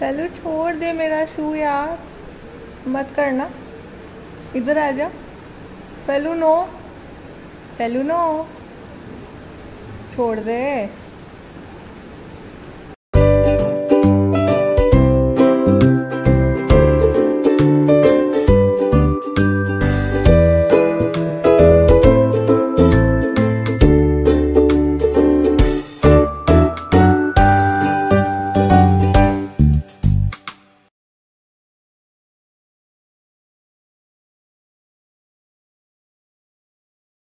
पहलू छोड़ दे मेरा शू यार। मत करना। इधर आ जा। पहलू नो पहलू नो छोड़ दे।